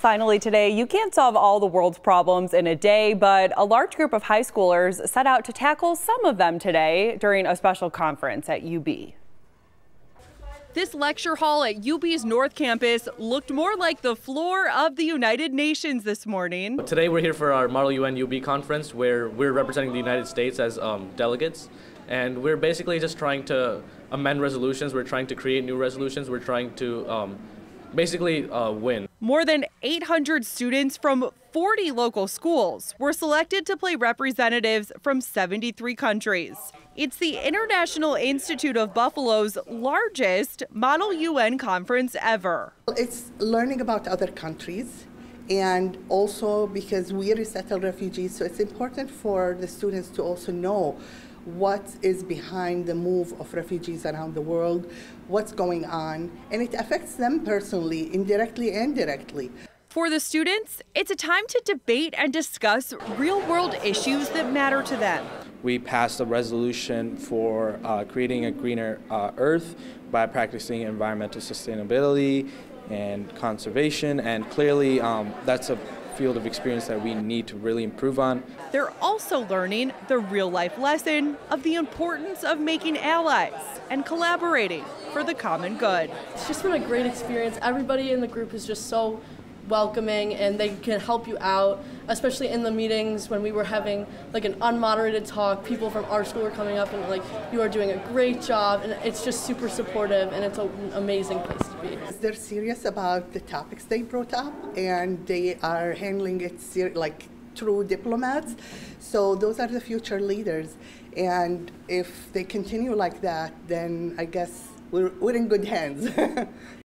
Finally today, you can't solve all the world's problems in a day, but a large group of high schoolers set out to tackle some of them today during a special conference at UB. This lecture hall at UB's North Campus looked more like the floor of the United Nations this morning. Today we're here for our Model UN UB conference where we're representing the United States as um, delegates. And we're basically just trying to amend resolutions. We're trying to create new resolutions. We're trying to um, basically uh, win. More than 800 students from 40 local schools were selected to play representatives from 73 countries. It's the International Institute of Buffalo's largest Model UN conference ever. It's learning about other countries and also because we resettle refugees, so it's important for the students to also know what is behind the move of refugees around the world, what's going on, and it affects them personally, indirectly and directly. For the students, it's a time to debate and discuss real world issues that matter to them. We passed a resolution for uh, creating a greener uh, earth by practicing environmental sustainability and conservation, and clearly um, that's a field of experience that we need to really improve on. They're also learning the real life lesson of the importance of making allies and collaborating for the common good. It's just been a great experience. Everybody in the group is just so welcoming and they can help you out, especially in the meetings when we were having like an unmoderated talk. People from our school were coming up and like, you are doing a great job, and it's just super supportive and it's an amazing place to be. They're serious about the topics they brought up and they are handling it ser- like true diplomats. So those are the future leaders. And if they continue like that, then I guess we're, we're in good hands.